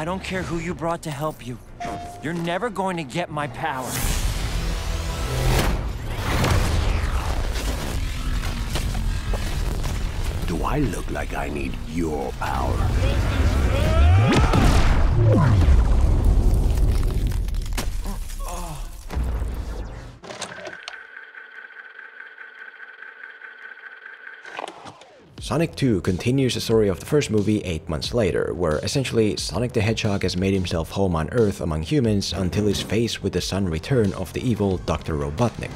I don't care who you brought to help you. You're never going to get my power. Do I look like I need your power? Sonic 2 continues the story of the first movie 8 months later, where essentially Sonic the Hedgehog has made himself home on Earth among humans until he's faced with the sudden return of the evil Dr. Robotnik,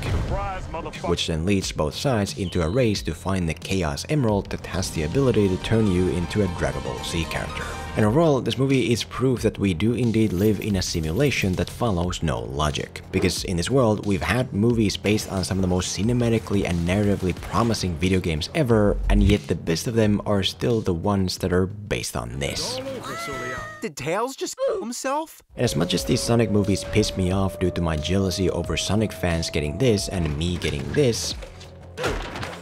which then leads both sides into a race to find the Chaos Emerald that has the ability to turn you into a Dragon sea character. And overall, this movie is proof that we do indeed live in a simulation that follows no logic. Because in this world, we've had movies based on some of the most cinematically and narratively promising video games ever, and yet the best of them are still the ones that are based on this. Did Tails just kill himself? And as much as these Sonic movies piss me off due to my jealousy over Sonic fans getting this and me getting this,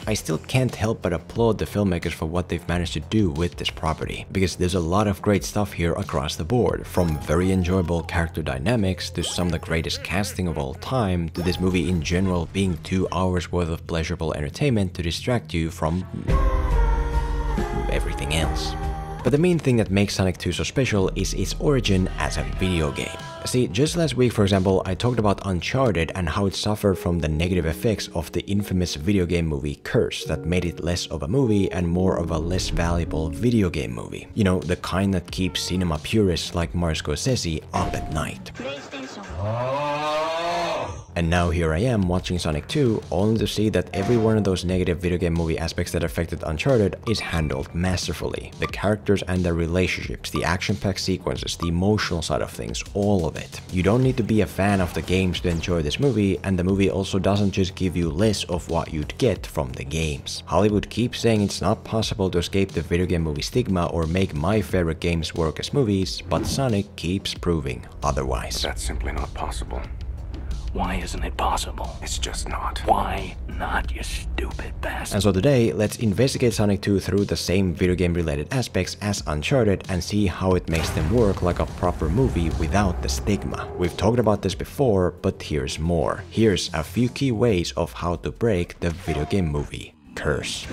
I still can't help but applaud the filmmakers for what they've managed to do with this property, because there's a lot of great stuff here across the board, from very enjoyable character dynamics to some of the greatest casting of all time, to this movie in general being two hours worth of pleasurable entertainment to distract you from everything else. But the main thing that makes Sonic 2 so special is its origin as a video game. See, just last week for example, I talked about Uncharted and how it suffered from the negative effects of the infamous video game movie Curse that made it less of a movie and more of a less valuable video game movie. You know, the kind that keeps cinema purists like Martin Scorsese up at night. And now here I am watching Sonic 2, only to see that every one of those negative video game movie aspects that affected Uncharted is handled masterfully. The characters and their relationships, the action-packed sequences, the emotional side of things, all of it. You don't need to be a fan of the games to enjoy this movie, and the movie also doesn't just give you less of what you'd get from the games. Hollywood keeps saying it's not possible to escape the video game movie stigma or make my favorite games work as movies, but Sonic keeps proving otherwise. That's simply not possible. Why isn't it possible? It's just not. Why not, you stupid bastard? And so today, let's investigate Sonic 2 through the same video game related aspects as Uncharted and see how it makes them work like a proper movie without the stigma. We've talked about this before, but here's more. Here's a few key ways of how to break the video game movie curse.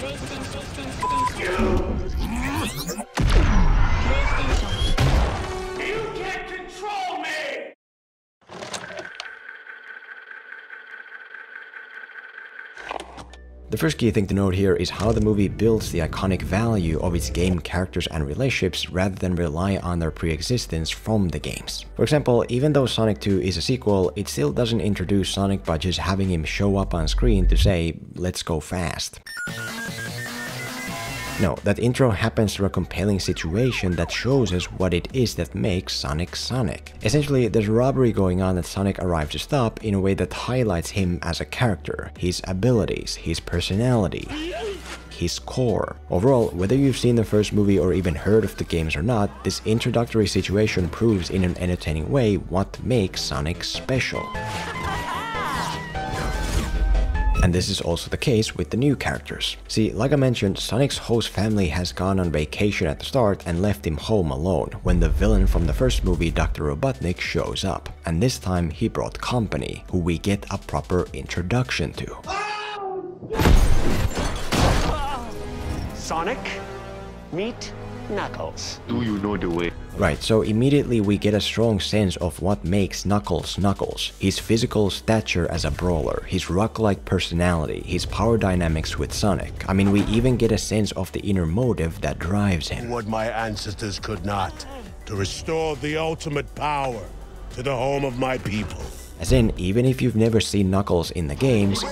The first key thing to note here is how the movie builds the iconic value of its game characters and relationships rather than rely on their pre-existence from the games. For example, even though Sonic 2 is a sequel, it still doesn't introduce Sonic by just having him show up on screen to say, let's go fast. No, that intro happens through a compelling situation that shows us what it is that makes Sonic Sonic. Essentially, there's a robbery going on that Sonic arrives to stop in a way that highlights him as a character, his abilities, his personality, his core. Overall, whether you've seen the first movie or even heard of the games or not, this introductory situation proves in an entertaining way what makes Sonic special. And this is also the case with the new characters. See, like I mentioned, Sonic's host family has gone on vacation at the start and left him home alone when the villain from the first movie, Dr. Robotnik, shows up. And this time he brought company, who we get a proper introduction to. Sonic, meet Knuckles. Do you know the way? Right, so immediately we get a strong sense of what makes Knuckles Knuckles. His physical stature as a brawler, his rock-like personality, his power dynamics with Sonic. I mean, we even get a sense of the inner motive that drives him. what my ancestors could not to restore the ultimate power to the home of my people. As in, even if you've never seen Knuckles in the games,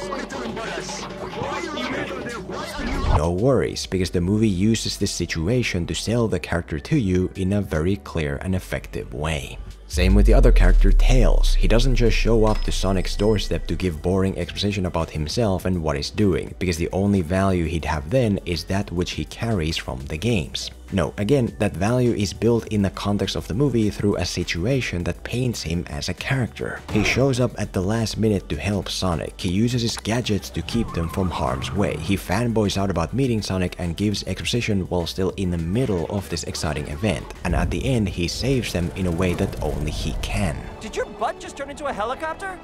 no worries, because the movie uses this situation to sell the character to you in a very clear and effective way. Same with the other character, Tails. He doesn't just show up to Sonic's doorstep to give boring exposition about himself and what he's doing, because the only value he'd have then is that which he carries from the games. No, again, that value is built in the context of the movie through a situation that paints him as a character. He shows up at the last minute to help Sonic. He uses his gadgets to keep them from harm's way. He fanboys out about meeting Sonic and gives exposition while still in the middle of this exciting event. And at the end, he saves them in a way that only he can. Did your butt just turn into a helicopter?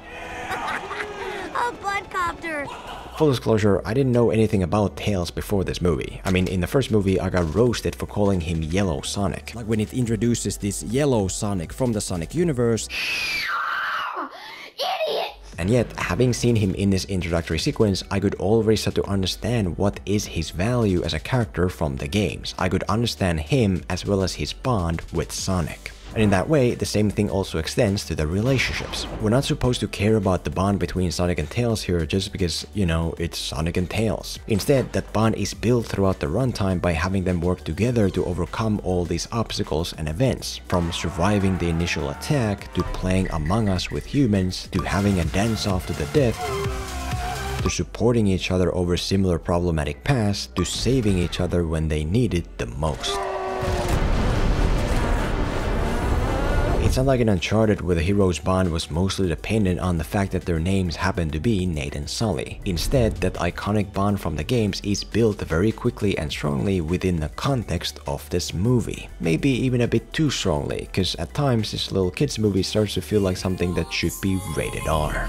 A budcopter. Full disclosure, I didn't know anything about Tails before this movie. I mean, in the first movie, I got roasted for calling him Yellow Sonic. Like when it introduces this Yellow Sonic from the Sonic universe. Idiot! And yet, having seen him in this introductory sequence, I could already start to understand what is his value as a character from the games. I could understand him as well as his bond with Sonic. And in that way, the same thing also extends to the relationships. We're not supposed to care about the bond between Sonic and Tails here just because, you know, it's Sonic and Tails. Instead, that bond is built throughout the runtime by having them work together to overcome all these obstacles and events, from surviving the initial attack, to playing Among Us with humans, to having a dance-off to the death, to supporting each other over similar problematic paths, to saving each other when they need it the most. It's not like in Uncharted where the hero's bond was mostly dependent on the fact that their names happened to be Nate and Sully. Instead, that iconic bond from the games is built very quickly and strongly within the context of this movie. Maybe even a bit too strongly, cause at times this little kids movie starts to feel like something that should be rated R.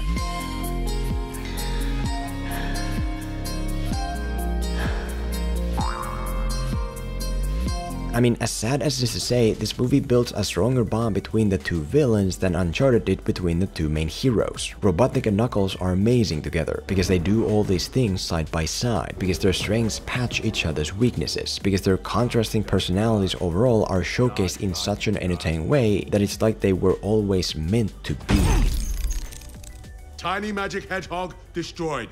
I mean, as sad as this is to say, this movie builds a stronger bond between the two villains than Uncharted did between the two main heroes. Robotnik and Knuckles are amazing together, because they do all these things side by side, because their strengths patch each other's weaknesses, because their contrasting personalities overall are showcased in such an entertaining way that it's like they were always meant to be. Tiny Magic Hedgehog destroyed.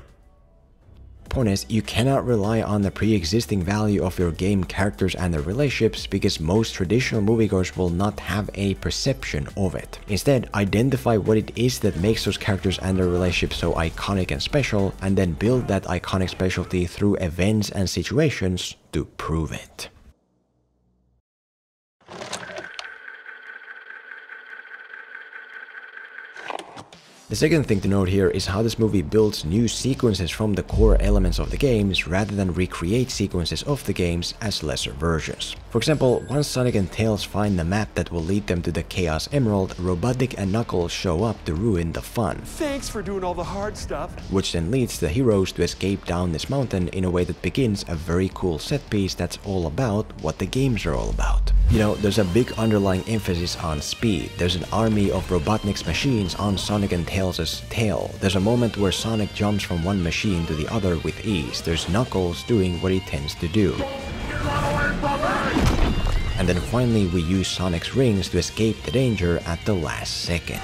Is, you cannot rely on the pre-existing value of your game characters and their relationships because most traditional moviegoers will not have a perception of it. Instead, identify what it is that makes those characters and their relationships so iconic and special, and then build that iconic specialty through events and situations to prove it. The second thing to note here is how this movie builds new sequences from the core elements of the games rather than recreate sequences of the games as lesser versions. For example, once Sonic and Tails find the map that will lead them to the Chaos Emerald, Robotnik and Knuckles show up to ruin the fun. Thanks for doing all the hard stuff. Which then leads the heroes to escape down this mountain in a way that begins a very cool set piece that's all about what the games are all about. You know, there's a big underlying emphasis on speed. There's an army of Robotnik's machines on Sonic and Tails' tail. There's a moment where Sonic jumps from one machine to the other with ease. There's Knuckles doing what he tends to do. And then finally we use Sonic's rings to escape the danger at the last second.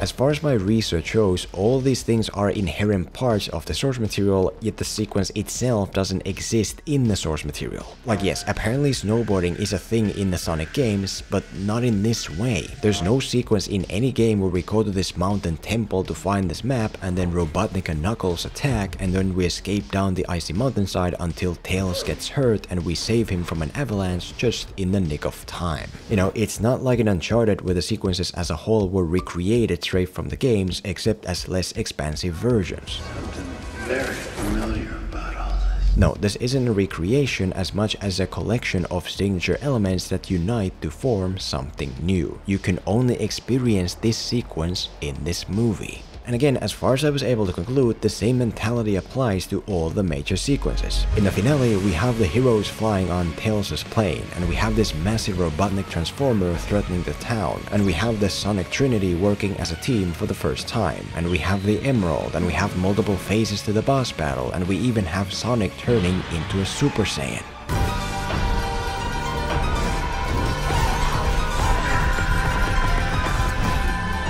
As far as my research shows, all these things are inherent parts of the source material, yet the sequence itself doesn't exist in the source material. Like yes, apparently snowboarding is a thing in the Sonic games, but not in this way. There's no sequence in any game where we go to this mountain temple to find this map and then Robotnik and Knuckles attack and then we escape down the icy mountainside until Tails gets hurt and we save him from an avalanche just in the nick of time. You know, it's not like in Uncharted where the sequences as a whole were recreated straight from the games, except as less expansive versions. No, this isn't a recreation as much as a collection of signature elements that unite to form something new. You can only experience this sequence in this movie. And again, as far as I was able to conclude, the same mentality applies to all the major sequences. In the finale, we have the heroes flying on Tails' plane, and we have this massive Robotnik transformer threatening the town, and we have the Sonic Trinity working as a team for the first time, and we have the Emerald, and we have multiple phases to the boss battle, and we even have Sonic turning into a Super Saiyan.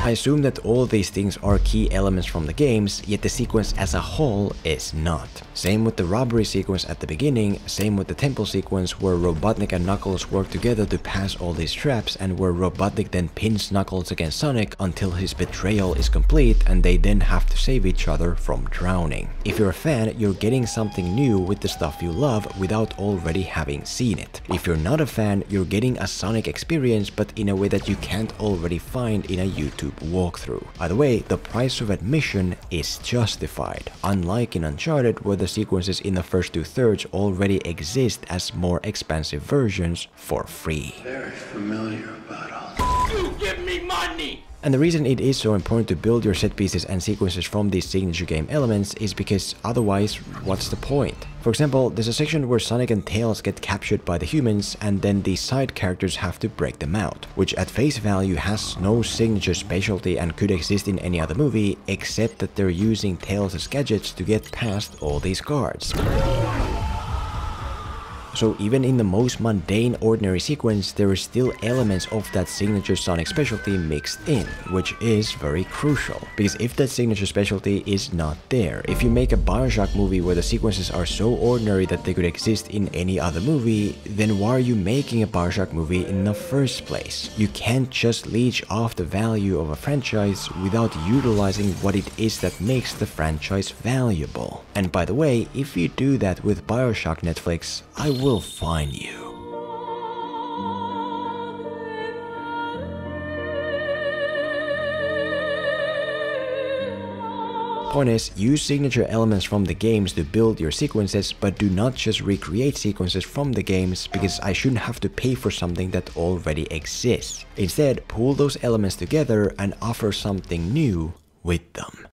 I assume that all these things are key elements from the games, yet the sequence as a whole is not. Same with the robbery sequence at the beginning, same with the temple sequence where Robotnik and Knuckles work together to pass all these traps and where Robotnik then pins Knuckles against Sonic until his betrayal is complete and they then have to save each other from drowning. If you're a fan, you're getting something new with the stuff you love without already having seen it. If you're not a fan, you're getting a Sonic experience but in a way that you can't already find in a YouTube walkthrough. By the way, the price of admission is justified, unlike in Uncharted where the sequences in the first two thirds already exist as more expensive versions for free. Very familiar about And the reason it is so important to build your set pieces and sequences from these signature game elements is because otherwise, what's the point? For example, there's a section where Sonic and Tails get captured by the humans and then the side characters have to break them out, which at face value has no signature specialty and could exist in any other movie, except that they're using Tails' gadgets to get past all these guards. So even in the most mundane ordinary sequence, there are still elements of that signature Sonic specialty mixed in, which is very crucial. Because if that signature specialty is not there, if you make a Bioshock movie where the sequences are so ordinary that they could exist in any other movie, then why are you making a Bioshock movie in the first place? You can't just leech off the value of a franchise without utilizing what it is that makes the franchise valuable. And by the way, if you do that with Bioshock Netflix, I will find you. Point is, use signature elements from the games to build your sequences, but do not just recreate sequences from the games because I shouldn't have to pay for something that already exists. Instead, pull those elements together and offer something new with them.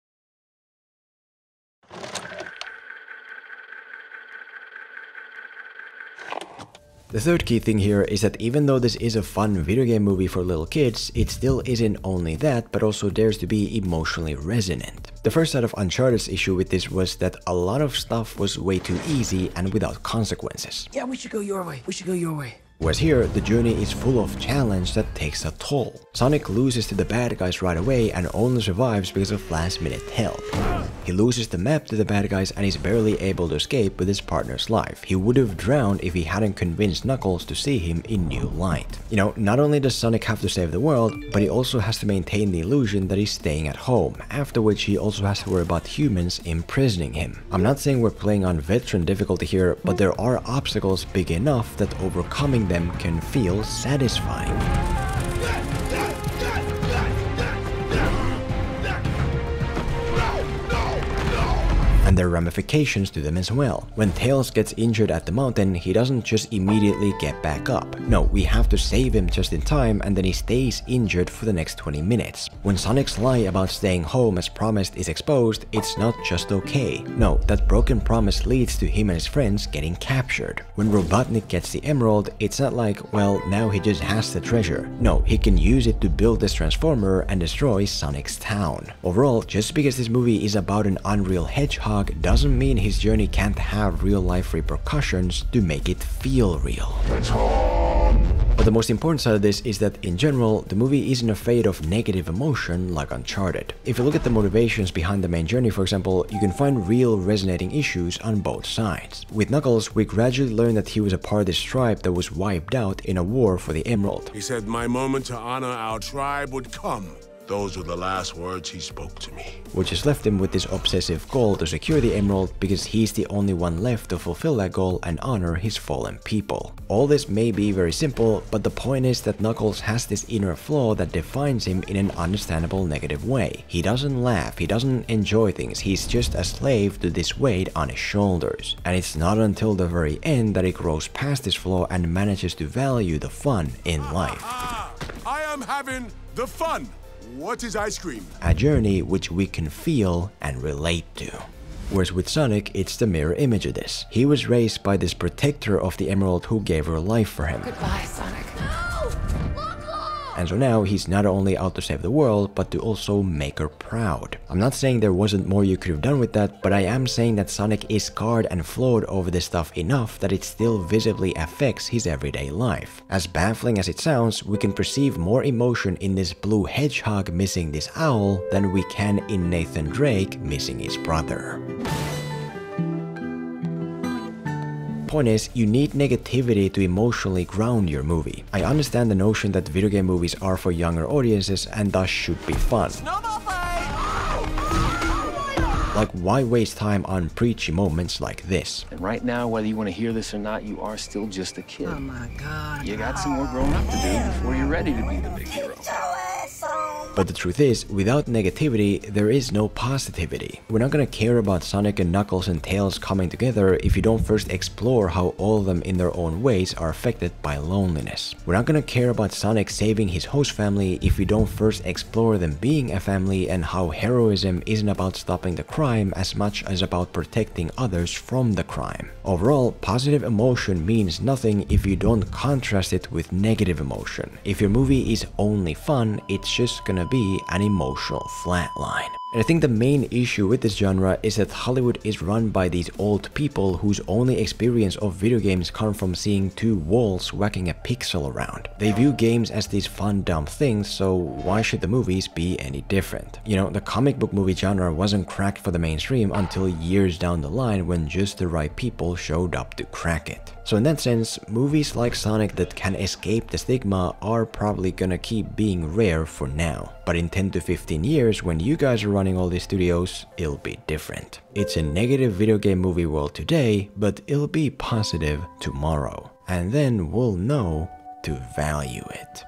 The third key thing here is that even though this is a fun video game movie for little kids, it still isn't only that, but also dares to be emotionally resonant. The first side of Uncharted's issue with this was that a lot of stuff was way too easy and without consequences. Yeah, we should go your way. We should go your way. Whereas here, the journey is full of challenge that takes a toll. Sonic loses to the bad guys right away and only survives because of last minute help. He loses the map to the bad guys and is barely able to escape with his partner's life. He would have drowned if he hadn't convinced Knuckles to see him in new light. You know, not only does Sonic have to save the world, but he also has to maintain the illusion that he's staying at home, after which he also has to worry about humans imprisoning him. I'm not saying we're playing on veteran difficulty here, but there are obstacles big enough that overcoming them can feel satisfying. And there are ramifications to them as well. When Tails gets injured at the mountain, he doesn't just immediately get back up. No, we have to save him just in time and then he stays injured for the next 20 minutes. When Sonic's lie about staying home as promised is exposed, it's not just okay. No, that broken promise leads to him and his friends getting captured. When Robotnik gets the emerald, it's not like, well, now he just has the treasure. No, he can use it to build this transformer and destroy Sonic's town. Overall, just because this movie is about an unreal hedgehog doesn't mean his journey can't have real life repercussions to make it feel real. But the most important side of this is that in general, the movie isn't afraid of negative emotion like Uncharted. If you look at the motivations behind the main journey, for example, you can find real resonating issues on both sides. With Knuckles, we gradually learn that he was a part of this tribe that was wiped out in a war for the Emerald. He said my moment to honor our tribe would come. Those were the last words he spoke to me. which has left him with this obsessive goal to secure the emerald because he's the only one left to fulfill that goal and honor his fallen people. All this may be very simple, but the point is that Knuckles has this inner flaw that defines him in an understandable negative way. He doesn't laugh, he doesn't enjoy things, he's just a slave to this weight on his shoulders. And it's not until the very end that he grows past this flaw and manages to value the fun in life. Ah, I am having the fun. What is ice cream? a journey which we can feel and relate to. Whereas with Sonic, it's the mirror image of this. He was raised by this protector of the emerald who gave her life for him. Goodbye, Sonic. And so now he's not only out to save the world, but to also make her proud. I'm not saying there wasn't more you could have done with that, but I am saying that Sonic is scarred and flawed over this stuff enough that it still visibly affects his everyday life. As baffling as it sounds, we can perceive more emotion in this blue hedgehog missing this owl than we can in Nathan Drake missing his brother. Point is, you need negativity to emotionally ground your movie. I understand the notion that video game movies are for younger audiences and thus should be fun. Like, why waste time on preachy moments like this? And right now, whether you want to hear this or not, you are still just a kid. Oh my god. You got some more growing up to do before you're ready to be the big hero. But the truth is, without negativity, there is no positivity. We're not gonna care about Sonic and Knuckles and Tails coming together if you don't first explore how all of them in their own ways are affected by loneliness. We're not gonna care about Sonic saving his host family if we don't first explore them being a family and how heroism isn't about stopping the crime as much as about protecting others from the crime. Overall, positive emotion means nothing if you don't contrast it with negative emotion. If your movie is only fun, it's just gonna be an emotional flatline. And I think the main issue with this genre is that Hollywood is run by these old people whose only experience of video games come from seeing two walls whacking a pixel around. They view games as these fun dumb things, so why should the movies be any different? You know, the comic book movie genre wasn't cracked for the mainstream until years down the line when just the right people showed up to crack it. So in that sense, movies like Sonic that can escape the stigma are probably gonna keep being rare for now. But in 10 to 15 years, when you guys are running all these studios, it'll be different. It's a negative video game movie world today, but it'll be positive tomorrow. And then we'll know to value it.